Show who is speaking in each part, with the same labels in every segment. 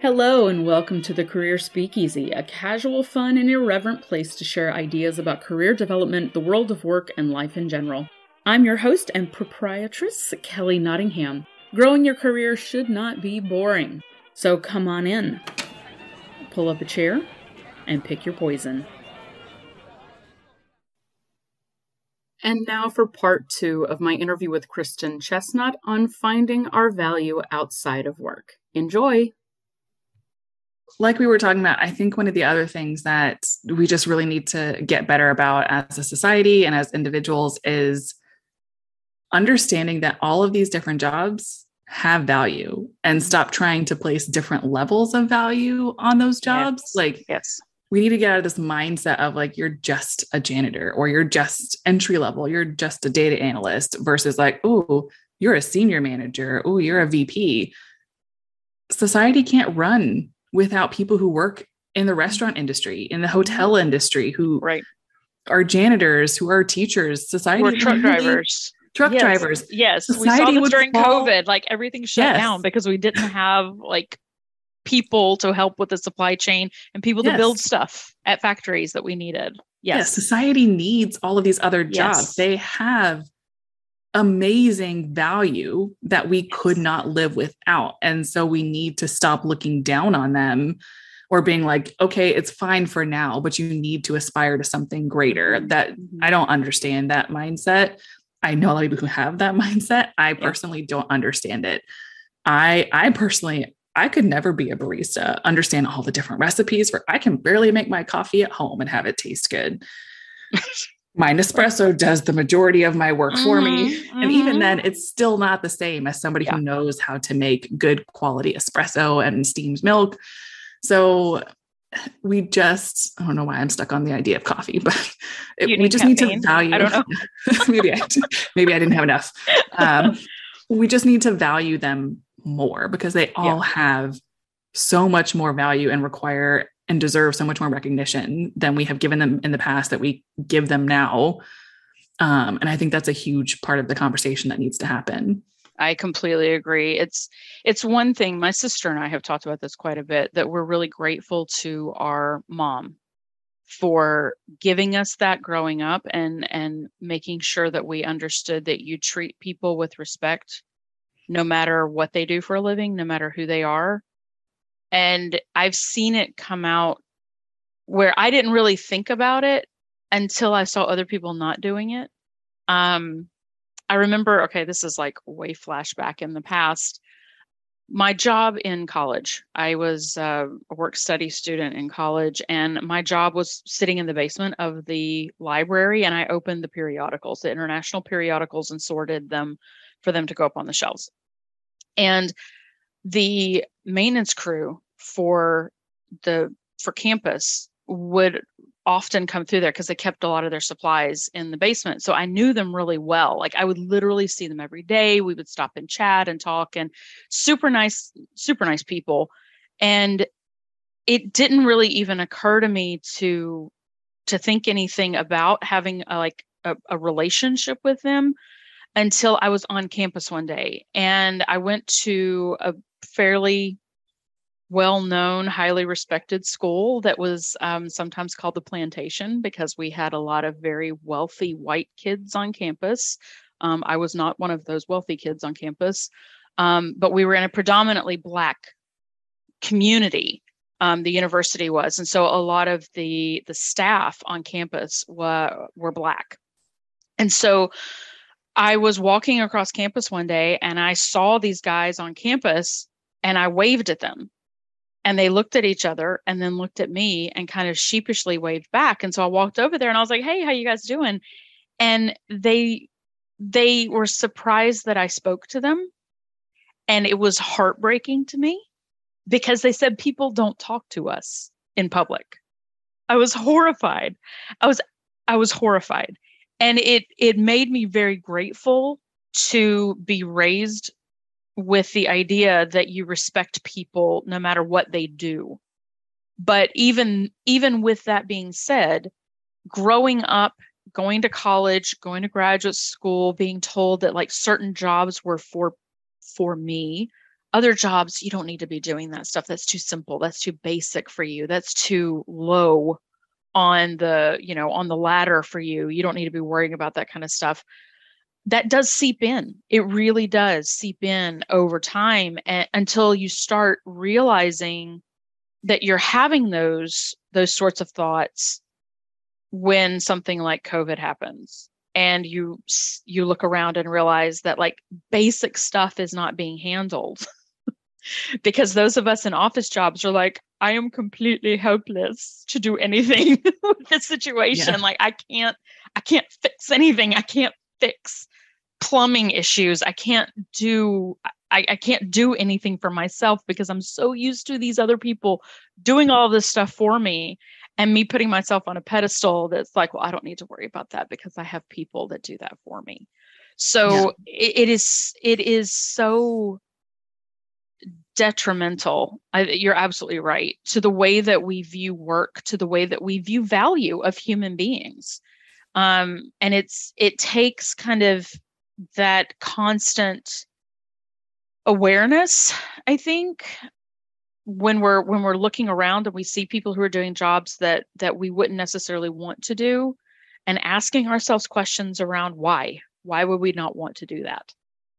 Speaker 1: Hello, and welcome to the Career Speakeasy, a casual, fun, and irreverent place to share ideas about career development, the world of work, and life in general. I'm your host and proprietress, Kelli Nottingham. Growing your career should not be boring. So come on in, pull up a chair, and pick your poison. And now for part two of my interview with Kristin Chesnutt on finding our value outside of work. Enjoy!
Speaker 2: Like we were talking about, I think one of the other things that we just really need to get better about as a society and as individuals is understanding that all of these different jobs have value and mm-hmm. stop trying to place different levels of value on those jobs.
Speaker 3: Yes.
Speaker 2: Like,
Speaker 3: Yes.
Speaker 2: we need to get out of this mindset of like, you're just a janitor or you're just entry level, you're just a data analyst versus like, oh, you're a senior manager, oh, you're a VP. Society can't run without people who work in the restaurant industry, in the hotel mm-hmm. industry, who
Speaker 3: Right.
Speaker 2: are janitors, who are teachers, society,
Speaker 3: Or truck drivers.
Speaker 2: truck
Speaker 3: Yes.
Speaker 2: drivers.
Speaker 3: Yes. we saw this during
Speaker 2: fall-
Speaker 3: COVID. Like everything shut
Speaker 2: Yes.
Speaker 3: down because we didn't have like people to help with the supply chain and people to build stuff at factories that we needed.
Speaker 2: Yes.
Speaker 3: Yes.
Speaker 2: society needs all of these other jobs.
Speaker 3: Yes.
Speaker 2: They have amazing value that we could not live without. And so we need to stop looking down on them or being like, okay, it's fine for now, but you need to aspire to something greater. That
Speaker 3: Mhm.
Speaker 2: I don't understand that mindset. I know a lot of people who have that mindset. I personally don't understand it. I I personally I could never be a barista, understand all the different recipes for I can barely make my coffee at home and have it taste good. my Nespresso does the majority of my work for me.
Speaker 3: Mhm,
Speaker 2: And even
Speaker 3: mhm.
Speaker 2: then, it's still not the same as somebody
Speaker 3: Yeah.
Speaker 2: who knows how to make good quality espresso and steamed milk. So we just, I don't know why I'm stuck on the idea of coffee, but it- we just need to value.
Speaker 3: I don't know.
Speaker 2: maybe I maybe I didn't have enough. Um, we just need to value them more because they all have so much more value and require and deserve so much more recognition than we have given them in the past that we give them now. Um, and I think that's a huge part of the conversation that needs to happen.
Speaker 3: I completely agree. It's it's one thing my sister and I have talked about this quite a bit that we're really grateful to our mom for giving us that growing up and and making sure that we understood that you treat people with respect no matter what they do for a living, no matter who they are. And I've seen it come out where I didn't really think about it until I saw other people not doing it. Um I remember, okay, this is like way flashback in the past. My job in college, I was uh, a work study student in college, and my job was sitting in the basement of the library. And I opened the periodicals, the international periodicals, and sorted them for them to go up on the shelves. And the maintenance crew for the for campus would often come through there because they kept a lot of their supplies in the basement. So I knew them really well. Like I would literally see them every day. We would stop and chat and talk and super nice, super nice people. And it didn't really even occur to me to to think anything about having a, like a, a relationship with them until I was on campus one day and I went to a fairly well known, highly respected school that was um, sometimes called the plantation because we had a lot of very wealthy white kids on campus. Um, I was not one of those wealthy kids on campus, um, but we were in a predominantly Black community. Um, the university was, and so a lot of the the staff on campus were were Black, and so I was walking across campus one day and I saw these guys on campus and I waved at them. And they looked at each other and then looked at me and kind of sheepishly waved back. And so i walked over there and i was like hey how you guys doing? And they they were surprised that i spoke to them. And it was heartbreaking to me because they said people don't talk to us in public. I was horrified. I was i was horrified and it it made me very grateful to be raised with the idea that you respect people no matter what they do. But even even with that being said growing up going to college going to graduate school being told that like certain jobs were for for me other jobs you don't need to be doing that stuff. That's too simple. That's too basic for you. That's too low on the you know on the ladder for you you don't need to be worrying about that kind of stuff. That does seep in. It really does seep in over time and, until you start realizing that you're having those those sorts of thoughts when something like covid happens and you you look around and realize that like basic stuff is not being handled because those of us in office jobs are like i am completely helpless to do anything with this situation yeah. like i can't i can't fix anything i can't fix plumbing issues i can't do I, I can't do anything for myself because i'm so used to these other people doing all this stuff for me and me putting myself on a pedestal that's like well i don't need to worry about that because i have people that do that for me so yeah. it, it is it is so detrimental. I, you're absolutely right to the way that we view work to the way that we view value of human beings. Um, and it's it takes kind of that constant awareness i think when we're when we're looking around and we see people who are doing jobs that that we wouldn't necessarily want to do and asking ourselves questions around why why would we not want to do that?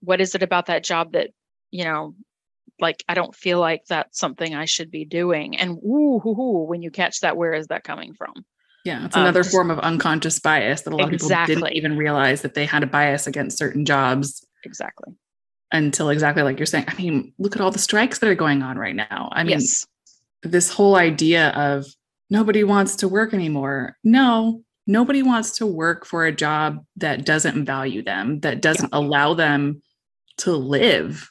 Speaker 3: What is it about that job that you know like I don't feel like that's something I should be doing. And ooh, hoo, hoo, when you catch that, where is that coming from?
Speaker 2: Yeah, it's another um, form of unconscious bias that a lot exactly. of people didn't even realize that they had a bias against certain jobs.
Speaker 3: Exactly.
Speaker 2: Until exactly like you're saying. I mean, look at all the strikes that are going on right now. I mean, yes. this whole idea of nobody wants to work anymore. No, nobody wants to work for a job that doesn't value them, that doesn't yeah. allow them to live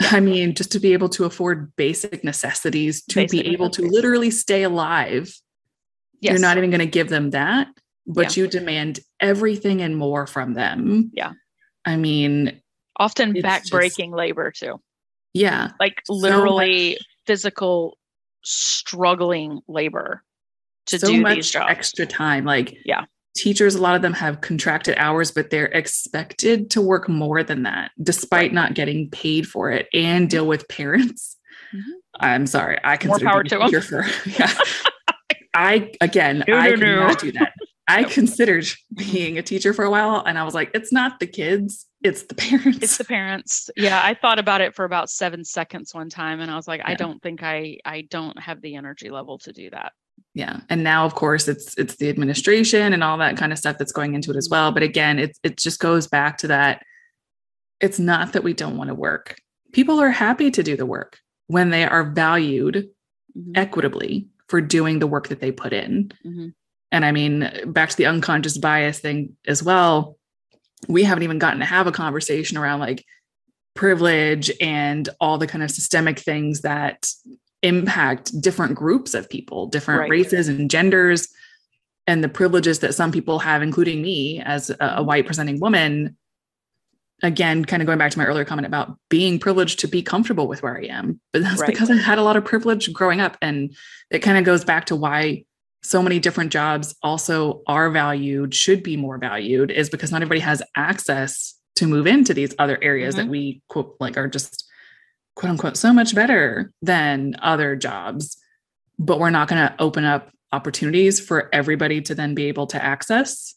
Speaker 2: I mean, just to be able to afford basic necessities, to basic be able to literally stay alive. Yes. You're not even going to give them that, but yeah. you demand everything and more from them.
Speaker 3: Yeah.
Speaker 2: I mean,
Speaker 3: often backbreaking labor too.
Speaker 2: Yeah.
Speaker 3: Like literally so physical struggling labor to so do these jobs.
Speaker 2: Extra time. Like,
Speaker 3: yeah
Speaker 2: teachers a lot of them have contracted hours but they're expected to work more than that despite not getting paid for it and deal with parents mm-hmm. i'm sorry i consider more power to them. For, yeah i again no, i no, cannot no. do that i considered being a teacher for a while and i was like it's not the kids it's the parents
Speaker 3: it's the parents yeah i thought about it for about seven seconds one time and i was like yeah. i don't think i i don't have the energy level to do that
Speaker 2: yeah and now of course it's it's the administration and all that kind of stuff that's going into it as well but again it, it just goes back to that it's not that we don't want to work people are happy to do the work when they are valued mm-hmm. equitably for doing the work that they put in mm-hmm. and i mean back to the unconscious bias thing as well we haven't even gotten to have a conversation around like privilege and all the kind of systemic things that impact different groups of people, different right. races and genders, and the privileges that some people have, including me as a, a white presenting woman. Again, kind of going back to my earlier comment about being privileged to be comfortable with where I am, but that's right. because I had a lot of privilege growing up. And it kind of goes back to why so many different jobs also are valued, should be more valued, is because not everybody has access to move into these other areas mm-hmm. that we quote like are just quote unquote so much better than other jobs. But we're not going to open up opportunities for everybody to then be able to access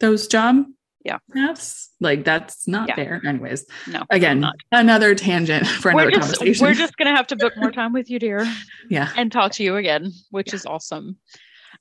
Speaker 2: those job
Speaker 3: yeah.
Speaker 2: paths. Like that's not yeah. fair anyways.
Speaker 3: No
Speaker 2: again another tangent for we're another
Speaker 3: just,
Speaker 2: conversation.
Speaker 3: we're just going to have to book more time with you dear
Speaker 2: yeah.
Speaker 3: and talk to you again which yeah. is awesome.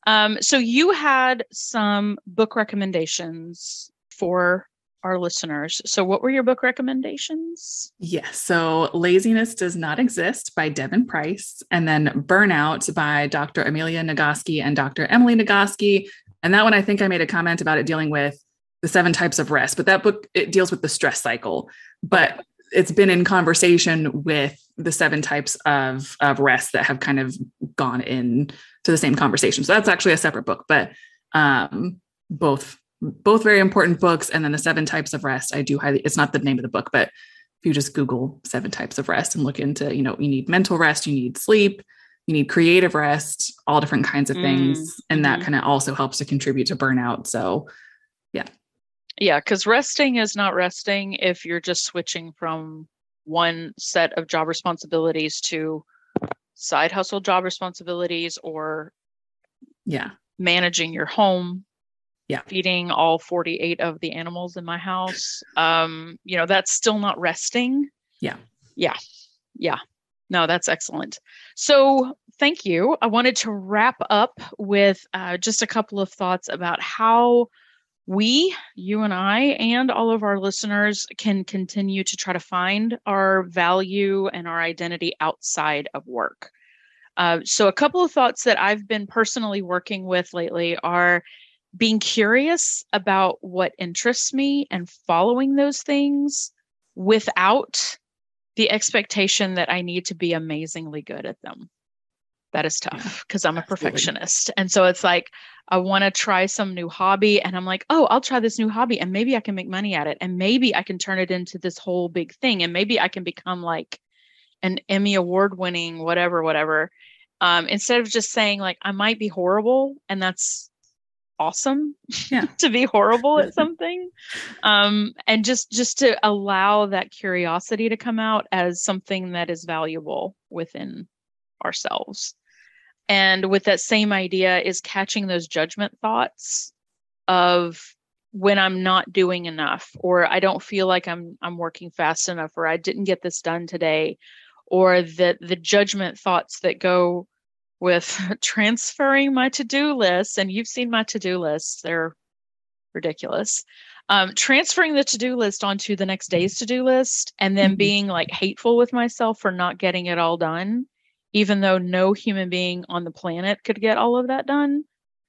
Speaker 3: Um so you had some book recommendations for our listeners. So, what were your book recommendations?
Speaker 2: Yes. So, Laziness Does Not Exist by Devon Price, and then Burnout by Dr. Amelia Nagoski and Dr. Emily Nagoski. And that one, I think I made a comment about it dealing with the seven types of rest, but that book, it deals with the stress cycle. But it's been in conversation with the seven types of, of rest that have kind of gone in to the same conversation. So that's actually a separate book, but um, both both very important books. And then the seven types of rest, I do highly, it's not the name of the book, but if you just Google seven types of rest and look into, you know, you need mental rest, you need sleep, you need creative rest, all different kinds of things. Mm-hmm. And that mm-hmm. kind of also helps to contribute to burnout. So, yeah.
Speaker 3: Yeah. Cause resting is not resting if you're just switching from one set of job responsibilities to side hustle job responsibilities or
Speaker 2: yeah
Speaker 3: managing your home
Speaker 2: yeah.
Speaker 3: feeding all 48 of the animals in my house. Um you know that's still not resting.
Speaker 2: Yeah.
Speaker 3: Yeah. Yeah. No that's excellent. So thank you. I wanted to wrap up with uh, just a couple of thoughts about how we, you and I, and all of our listeners can continue to try to find our value and our identity outside of work. Uh, so, a couple of thoughts that I've been personally working with lately are being curious about what interests me and following those things without the expectation that I need to be amazingly good at them that is tough because I'm a perfectionist. And so it's like, I want to try some new hobby. And I'm like, oh, I'll try this new hobby and maybe I can make money at it. And maybe I can turn it into this whole big thing. And maybe I can become like an Emmy award winning, whatever, whatever. Um, instead of just saying, like, I might be horrible and that's awesome
Speaker 2: yeah.
Speaker 3: to be horrible at something. Um, and just just to allow that curiosity to come out as something that is valuable within ourselves. And with that same idea is catching those judgment thoughts of when I'm not doing enough or I don't feel like I'm I'm working fast enough or I didn't get this done today or that the judgment thoughts that go with transferring my to-do list and you've seen my to-do lists they're ridiculous um, transferring the to-do list onto the next day's to-do list and then mm-hmm. being like hateful with myself for not getting it all done even though no human being on the planet could get all of that done.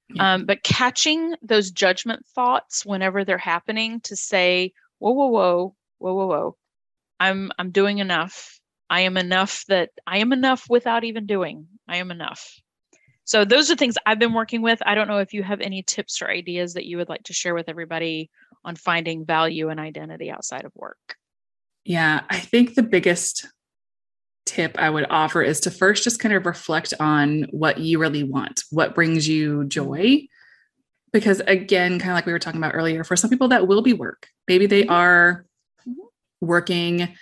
Speaker 3: Yeah. Um, but catching those judgment thoughts whenever they're happening to say, whoa, whoa, whoa, whoa, whoa, whoa, I'm I'm doing enough. I am enough that I am enough without even doing. I am enough. So those are things I've been working with. I don't know if you have any tips or ideas that you would like to share with everybody on finding value and identity outside of work.
Speaker 2: Yeah, I think the biggest tip I would offer is to first just kind of reflect on what you really want, what brings you joy. Because again, kind of like we were talking about earlier, for some people that will be work. Maybe they mm-hmm. are working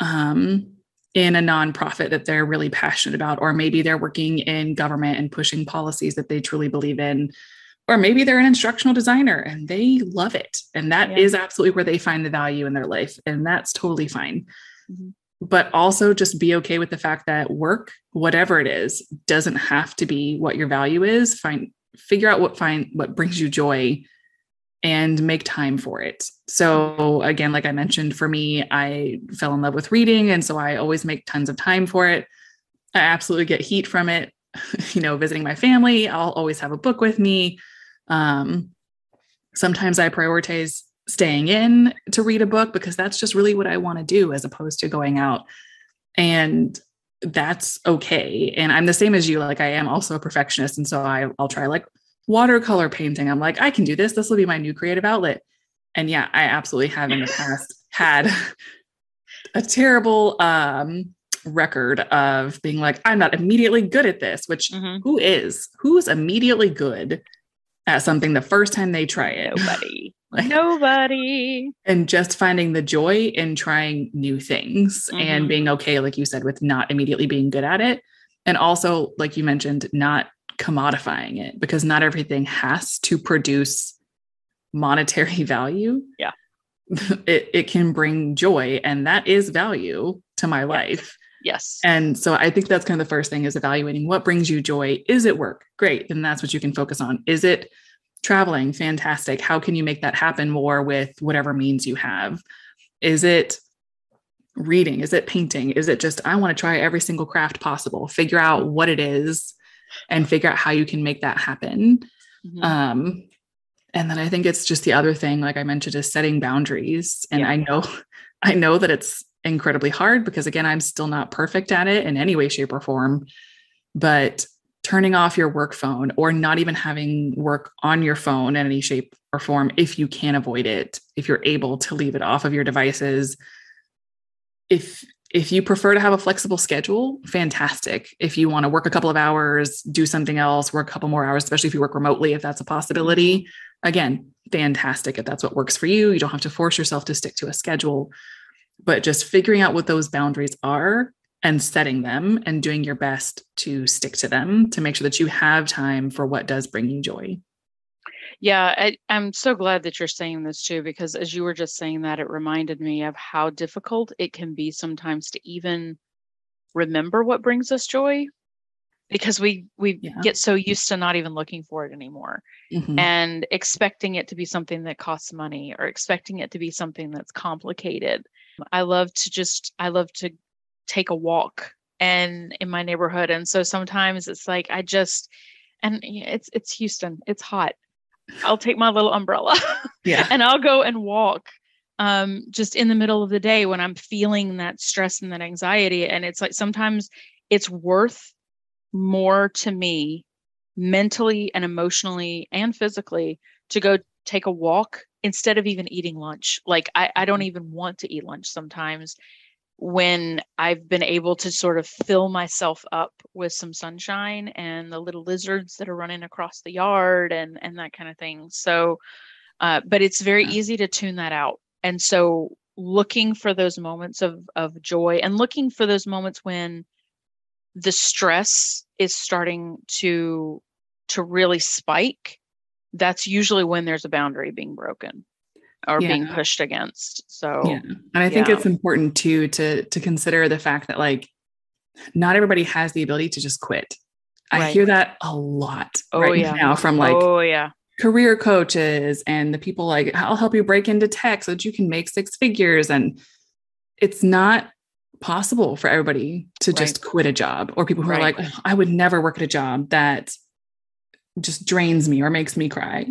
Speaker 2: um, in a nonprofit that they're really passionate about, or maybe they're working in government and pushing policies that they truly believe in. Or maybe they're an instructional designer and they love it. And that yeah. is absolutely where they find the value in their life. And that's totally fine. Mm-hmm but also just be okay with the fact that work whatever it is doesn't have to be what your value is find figure out what find what brings you joy and make time for it so again like i mentioned for me i fell in love with reading and so i always make tons of time for it i absolutely get heat from it you know visiting my family i'll always have a book with me um, sometimes i prioritize staying in to read a book because that's just really what I want to do as opposed to going out. And that's okay. And I'm the same as you. Like I am also a perfectionist. And so I, I'll try like watercolor painting. I'm like, I can do this. This will be my new creative outlet. And yeah, I absolutely have in the past had a terrible um record of being like, I'm not immediately good at this, which mm-hmm. who is? Who's immediately good at something the first time they try it?
Speaker 3: Nobody. Like, Nobody.
Speaker 2: And just finding the joy in trying new things mm-hmm. and being okay, like you said, with not immediately being good at it. And also, like you mentioned, not commodifying it because not everything has to produce monetary value.
Speaker 3: Yeah.
Speaker 2: It, it can bring joy, and that is value to my life.
Speaker 3: Yes.
Speaker 2: And so I think that's kind of the first thing is evaluating what brings you joy. Is it work? Great. Then that's what you can focus on. Is it traveling fantastic how can you make that happen more with whatever means you have is it reading is it painting is it just i want to try every single craft possible figure out what it is and figure out how you can make that happen mm-hmm. um and then i think it's just the other thing like i mentioned is setting boundaries and yeah. i know i know that it's incredibly hard because again i'm still not perfect at it in any way shape or form but turning off your work phone or not even having work on your phone in any shape or form if you can avoid it if you're able to leave it off of your devices if if you prefer to have a flexible schedule fantastic. If you want to work a couple of hours do something else work a couple more hours especially if you work remotely if that's a possibility. Mm-hmm. Again fantastic if that's what works for you. You don't have to force yourself to stick to a schedule but just figuring out what those boundaries are and setting them and doing your best to stick to them to make sure that you have time for what does bring you joy.
Speaker 3: Yeah, I, I'm so glad that you're saying this too, because as you were just saying that, it reminded me of how difficult it can be sometimes to even remember what brings us joy because we we yeah. get so used to not even looking for it anymore mm-hmm. and expecting it to be something that costs money or expecting it to be something that's complicated i love to just i love to take a walk and in my neighborhood and so sometimes it's like i just and it's it's houston it's hot i'll take my little umbrella yeah and i'll go and walk um just in the middle of the day when i'm feeling that stress and that anxiety and it's like sometimes it's worth more to me mentally and emotionally and physically to go take a walk instead of even eating lunch. Like I, I don't mm. even want to eat lunch sometimes when I've been able to sort of fill myself up with some sunshine and the little lizards that are running across the yard and and that kind of thing. So uh, but it's very easy to tune that out. And so looking for those moments of of joy and looking for those moments when the stress is starting to to really spike that's usually when there's a boundary being broken or yeah. being pushed against so
Speaker 2: yeah and i think yeah. it's important too to to consider the fact that like not everybody has the ability to just quit right. i hear that a lot oh, right yeah. now from like
Speaker 3: oh yeah
Speaker 2: career coaches and the people like i'll help you break into tech so that you can make six figures and it's not possible for everybody to right. just quit a job or people who right. are like oh, i would never work at a job that just drains me or makes me cry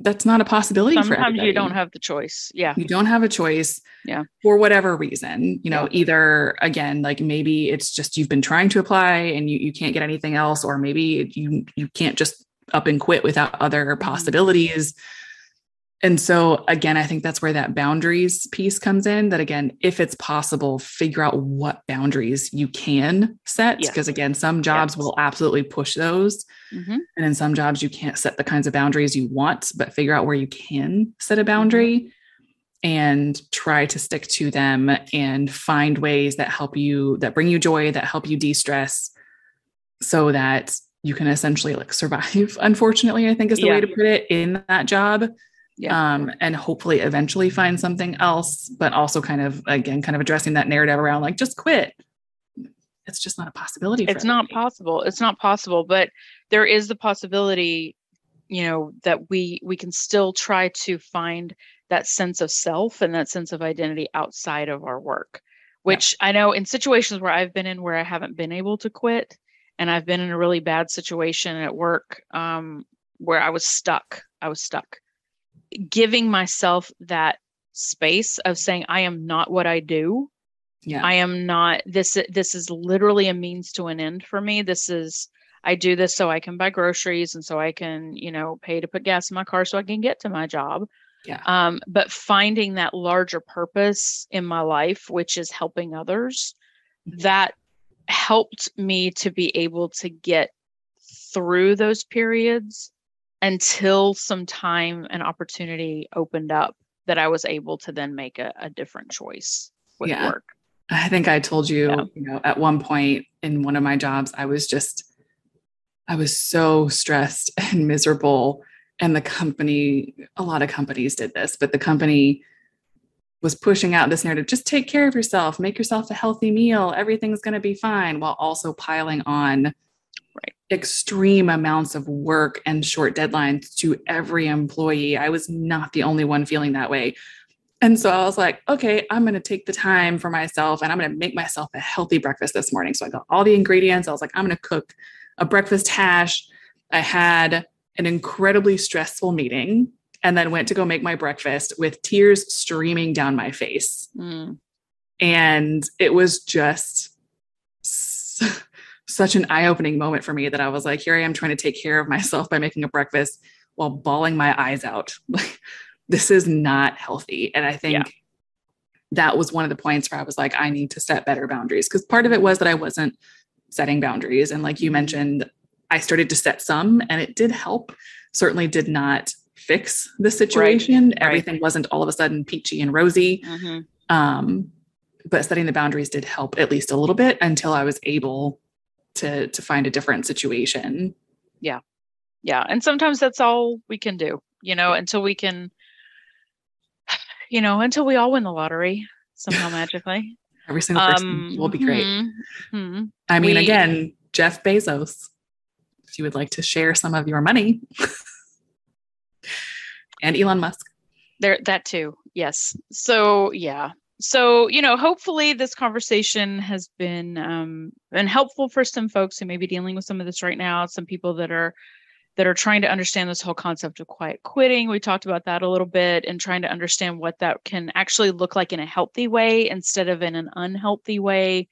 Speaker 2: that's not a possibility
Speaker 3: sometimes you don't have the choice. Yeah.
Speaker 2: You don't have a choice
Speaker 3: yeah.
Speaker 2: for whatever reason you know yeah. either again like maybe it's just you've been trying to apply and you, you can't get anything else or maybe you you can't just up and quit without other mm-hmm. possibilities and so again i think that's where that boundaries piece comes in that again if it's possible figure out what boundaries you can set because yes. again some jobs yes. will absolutely push those mm-hmm. and in some jobs you can't set the kinds of boundaries you want but figure out where you can set a boundary mm-hmm. and try to stick to them and find ways that help you that bring you joy that help you de-stress so that you can essentially like survive unfortunately i think is the yeah. way to put it in that job yeah. um, and hopefully eventually find something else, but also kind of again, kind of addressing that narrative around like just quit. It's just not a possibility.
Speaker 3: it's not possible. It's not possible, but there is the possibility, you know, that we we can still try to find that sense of self and that sense of identity outside of our work. Which yeah. I know in situations where I've been in where I haven't been able to quit, and I've been in a really bad situation at work um, where I was stuck. I was stuck giving myself that space of saying I am not what I do. Yeah. I am not this this is literally a means to an end for me. This is I do this so I can buy groceries and so I can, you know, pay to put gas in my car so I can get to my job.
Speaker 2: Yeah.
Speaker 3: Um, but finding that larger purpose in my life, which is helping others, mm-hmm. that helped me to be able to get through those periods until some time and opportunity opened up that I was able to then make a, a different choice with yeah. work.
Speaker 2: I think I told you, yeah. you know, at one point in one of my jobs, I was just, I was so stressed and miserable. And the company, a lot of companies did this, but the company was pushing out this narrative just take care of yourself, make yourself a healthy meal, everything's going to be fine, while also piling on. Extreme amounts of work and short deadlines to every employee. I was not the only one feeling that way. And so I was like, okay, I'm going to take the time for myself and I'm going to make myself a healthy breakfast this morning. So I got all the ingredients. I was like, I'm going to cook a breakfast hash. I had an incredibly stressful meeting and then went to go make my breakfast with tears streaming down my face. Mm. And it was just such an eye-opening moment for me that I was like, here I am trying to take care of myself by making a breakfast while bawling my eyes out. Like this is not healthy. And I think yeah. that was one of the points where I was like, I need to set better boundaries. Because part of it was that I wasn't setting boundaries. And like you mm-hmm. mentioned, I started to set some and it did help. Certainly did not fix the situation. Right. Everything right. wasn't all of a sudden peachy and rosy. Mm-hmm. Um, but setting the boundaries did help at least a little bit until I was able to to find a different situation.
Speaker 3: Yeah. Yeah. And sometimes that's all we can do, you know, until we can, you know, until we all win the lottery somehow magically.
Speaker 2: Every single person um, will be great.
Speaker 3: Mm-hmm.
Speaker 2: I mean, we, again, Jeff Bezos, if you would like to share some of your money, and Elon Musk.
Speaker 3: There, that too. Yes. So, yeah. So, you know, hopefully this conversation has been um, been helpful for some folks who may be dealing with some of this right now. Some people that are that are trying to understand this whole concept of quiet quitting. We talked about that a little bit and trying to understand what that can actually look like in a healthy way instead of in an unhealthy way.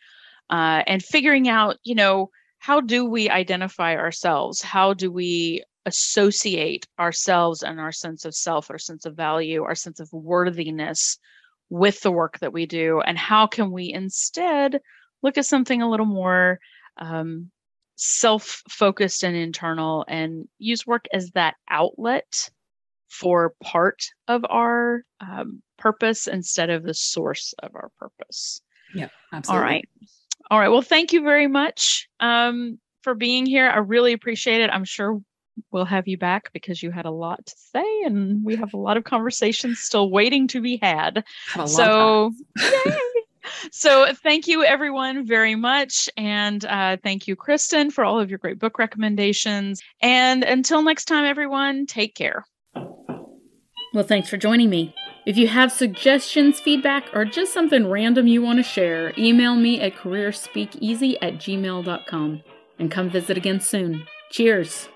Speaker 3: Uh, and figuring out, you know, how do we identify ourselves? How do we associate ourselves and our sense of self, our sense of value, our sense of worthiness with the work that we do? And how can we instead look at something a little more um, self focused and internal and use work as that outlet for part of our um, purpose instead of the source of our purpose.
Speaker 2: Yeah, absolutely.
Speaker 3: All right. All right. Well, thank you very much um, for being here. I really appreciate it. I'm sure we'll have you back because you had a lot to say and we have a lot of conversations still waiting to be had. So, so thank you everyone very much and uh, thank you kristin for all of your great book recommendations. And until next time everyone take care.
Speaker 1: Well thanks for joining me. If you have suggestions feedback or just something random you want to share email me at careerspeakeasy at gmail.com and come visit again soon. Cheers